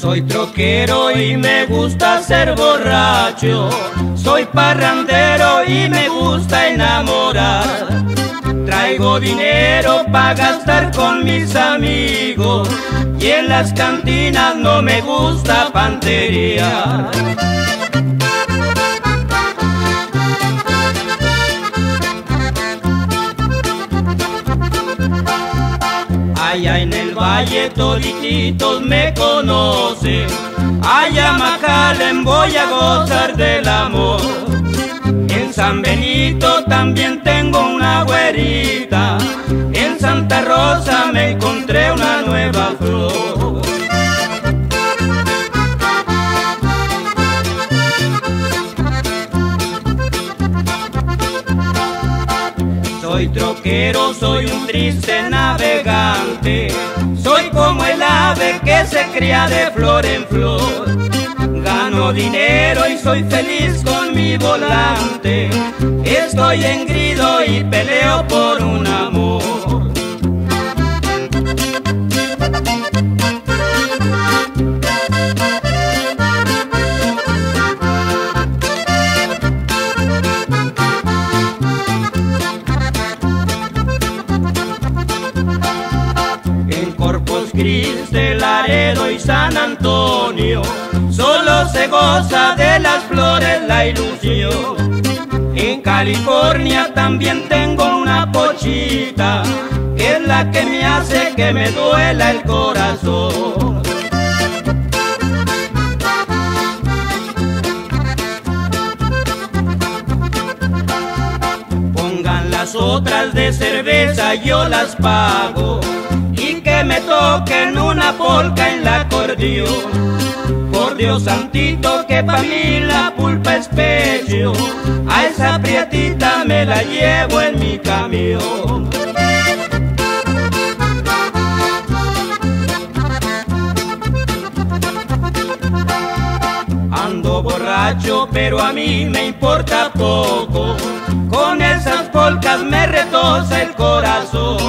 Soy troquero y me gusta ser borracho. Soy parrandero y me gusta enamorar. Traigo dinero para gastar con mis amigos. Y en las cantinas no me gusta pantería. Allá en el valle todititos me conocen Allá Macalén voy a gozar del amor. En San Benito también tengo una güerita. En Santa Rosa me encontré una nueva flor. Soy troquero, soy un triste navegante. Se cría de flor en flor. Gano dinero y soy feliz con mi volante. Estoy engrido y peleo por un amor. En Laredo San Antonio, solo se goza de las flores la ilusión. En California también tengo una pochita, que es la que me hace que me duela el corazón. Pongan las otras de cerveza, yo las pago. Que me toquen una polca en la acordeón. Por Dios santito que pa' mí la pulpa es pecho. A esa prietita me la llevo en mi camión. Ando borracho, pero a mí me importa poco. Con esas polcas me retosa el corazón.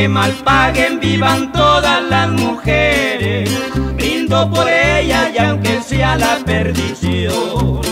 Aunque mal paguen, vivan todas las mujeres. Brindo por ellas y aunque sea la perdición.